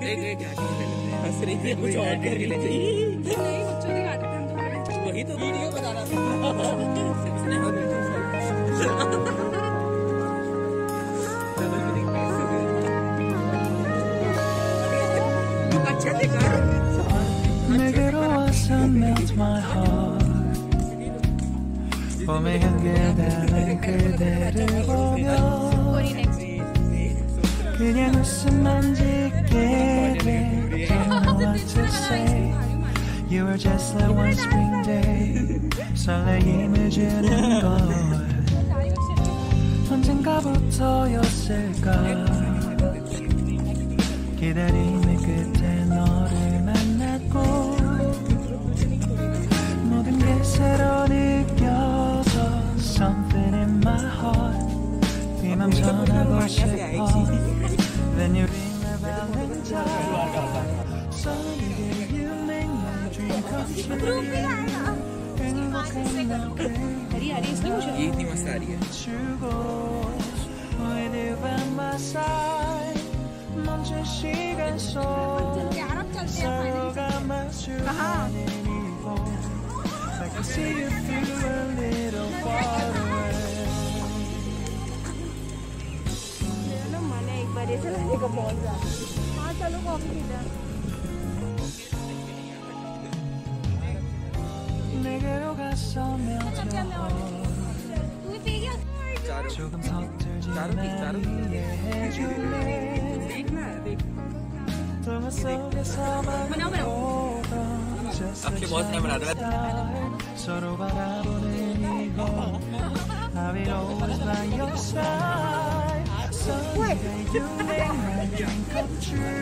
हंस रही थी कुछ और कर रही थी नहीं बच्चों दिखाते थे हम तुम्हारे वही तो वीडियो बना रहा था अच्छा दिखा 내게로 와서 melt my heart 봄에 향기되는 그대를 보며 Kori next 그냥 웃음만 짓게 돼 to say You were just like one spring day 설레임을 주는 걸 언젠가부터였을까 기다림 a little far away ना मन है एक बार ये चलाने का बहुत ज्यादा हाँ चलो कॉफी पीते 내게로 갔으며 조금 서툴지 날 이해해줄래 동화 속에서 서로 바라보는 이곳 I will always by your side So you make my dream come true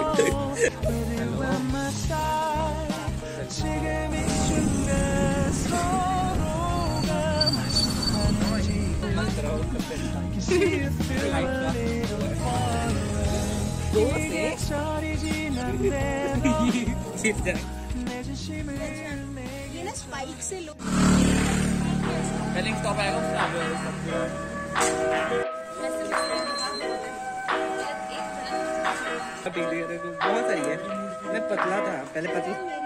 spike से लोग आएगा बहुत सही है। मैं पतला था पहले पतला।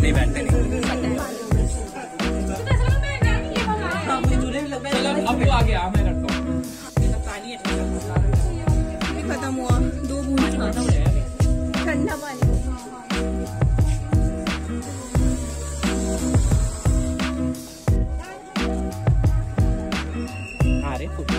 नहीं बैठते नहीं। चलो अब वो आ मैं करता हूँ। खत्म हुआ। दो बूंद ठंडा पानी। अरे कुछ